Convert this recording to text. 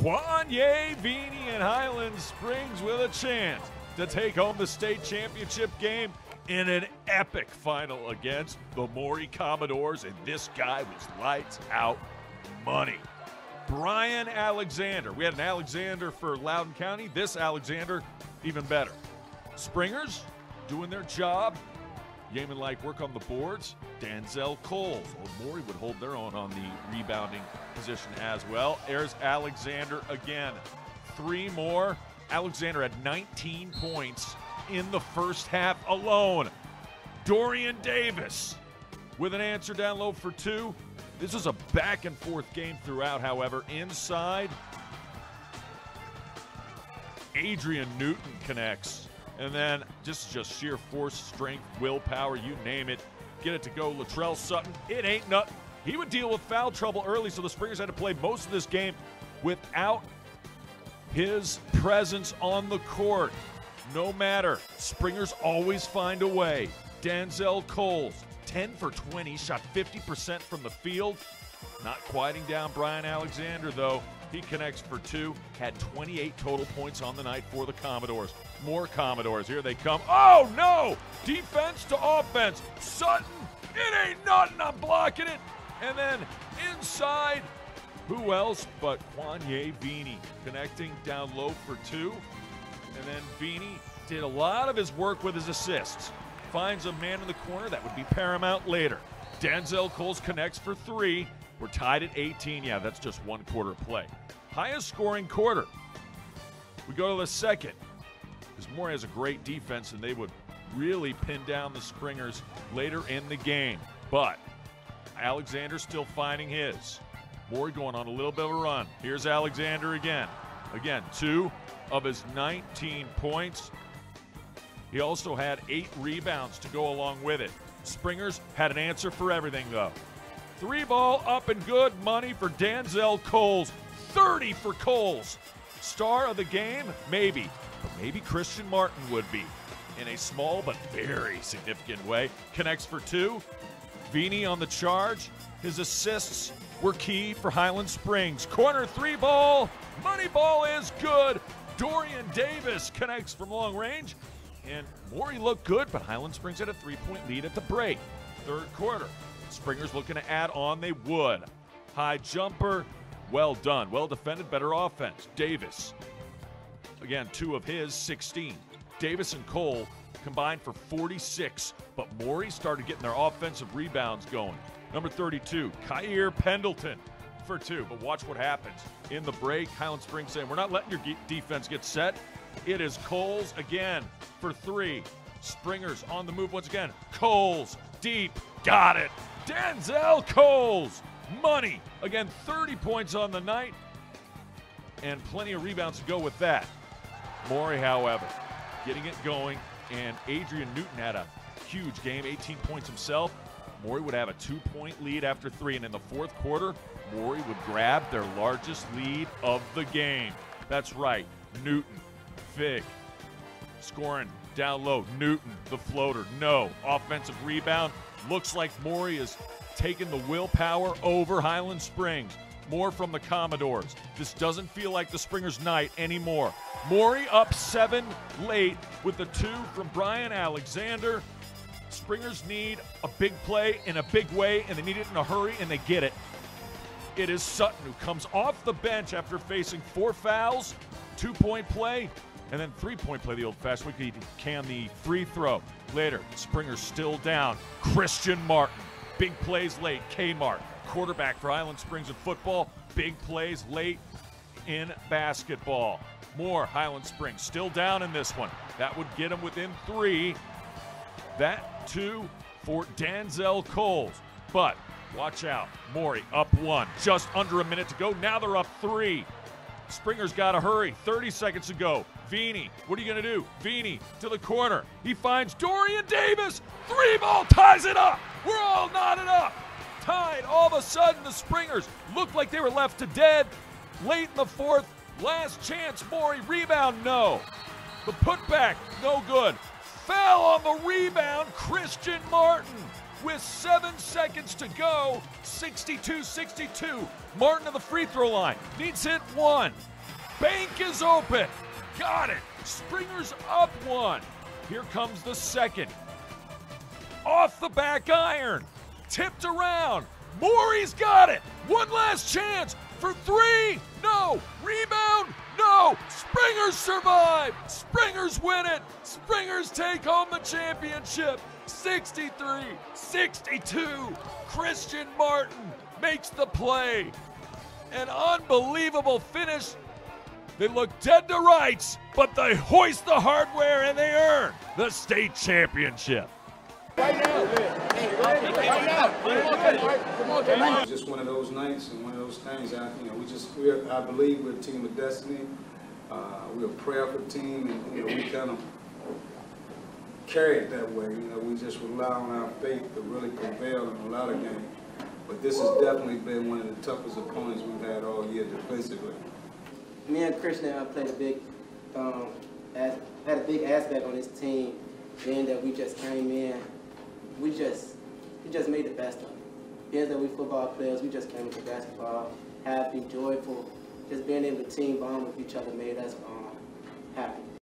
Kanye Vini and Highland Springs with a chance to take home the state championship game in an epic final against the Maury Commodores, and this guy was lights out money. Brian Alexander. We had an Alexander for Loudoun County. This Alexander, even better. Springers doing their job. Yeaman like work on the boards. Danzel Cole. Maury would hold their own on the rebounding position as well. There's Alexander again. Three more. Alexander had 19 points in the first half alone. Dorian Davis with an answer down low for two. This is a back and forth game throughout, however. Inside, Adrian Newton connects. And then just just sheer force, strength, willpower, you name it. Get it to go. Latrell Sutton, it ain't nothing. He would deal with foul trouble early, so the Springers had to play most of this game without his presence on the court. No matter, Springers always find a way. Danzel Coles, 10 for 20, shot 50% from the field. Not quieting down Brian Alexander, though. He connects for two, had 28 total points on the night for the Commodores. More Commodores. Here they come. Oh, no! Defense to offense. Sutton, it ain't nothing. I'm blocking it. And then inside, who else but Kanye Vini connecting down low for two. And then Vini did a lot of his work with his assists. Finds a man in the corner that would be paramount later. Danzel Coles connects for three. We're tied at 18. Yeah, that's just one quarter play. Highest scoring quarter. We go to the second. Because Maury has a great defense and they would really pin down the Springers later in the game. But Alexander still finding his. Maury going on a little bit of a run. Here's Alexander again. Again, two of his 19 points. He also had eight rebounds to go along with it. Springers had an answer for everything, though. Three ball up and good money for Danzel Coles. 30 for Coles. Star of the game? Maybe. But maybe Christian Martin would be. In a small but very significant way. Connects for two. Vini on the charge. His assists were key for Highland Springs. Corner three ball. Money ball is good. Dorian Davis connects from long range. And Maury looked good, but Highland Springs had a three point lead at the break. Third quarter. Springers looking to add on, they would. High jumper, well done. Well defended, better offense. Davis, again, two of his 16. Davis and Cole combined for 46, but Maury started getting their offensive rebounds going. Number 32, Kyer Pendleton for two. But watch what happens in the break. Highland Springs saying, We're not letting your defense get set. It is Coles again for three. Springers on the move once again. Coles deep. Got it. Denzel Coles. Money. Again, 30 points on the night. And plenty of rebounds to go with that. Maury, however, getting it going. And Adrian Newton had a huge game, 18 points himself. Maury would have a two point lead after three. And in the fourth quarter, Maury would grab their largest lead of the game. That's right, Newton, Fig, scoring down low. Newton, the floater, no. Offensive rebound. Looks like Maury is taking the willpower over Highland Springs. More from the Commodores. This doesn't feel like the Springers' night anymore. Maury up seven late with the two from Brian Alexander. Springers need a big play in a big way, and they need it in a hurry, and they get it. It is Sutton who comes off the bench after facing four fouls, two point play, and then three point play the old fashioned way. He can the free throw. Later, Springers still down. Christian Martin. Big plays late. Kmart, quarterback for Highland Springs in football. Big plays late in basketball. More Highland Springs still down in this one. That would get them within three. That two for Danzel Coles. But watch out. Maury up one. Just under a minute to go. Now they're up three. Springer's got to hurry. 30 seconds to go. Vini, what are you going to do? Vini to the corner. He finds Dorian Davis. Three ball ties it up. We're all knotted up. Tied. All of a sudden, the Springers looked like they were left to dead. Late in the fourth, last chance. Maury rebound, no. The putback, no good. Fell on the rebound, Christian Martin. With seven seconds to go. 62 62. Martin to the free throw line. Needs hit one. Bank is open. Got it. Springer's up one. Here comes the second. Off the back iron. Tipped around. Maury's got it. One last chance for three. No. Rebound. No. Springers survive. Springers win it. Springers take home the championship. 63 62. Christian Martin makes the play. An unbelievable finish. They look dead to rights, but they hoist the hardware and they earn the state championship. Just one of those nights and one of those things. I, you know, we just, we are, I believe we're a team of destiny. Uh, we're a prayerful team, and you know, we kind of carry it that way. You know, we just rely on our faith to really prevail in a lot of games. But this has definitely been one of the toughest opponents we've had all year defensively. me and Christian I played a big, um, as, had a big aspect on this team. Being that we just came in, we just, we just made the best of it. Being that we football players, we just came into basketball, happy, joyful. Just being able to team bond with each other made us um, happy.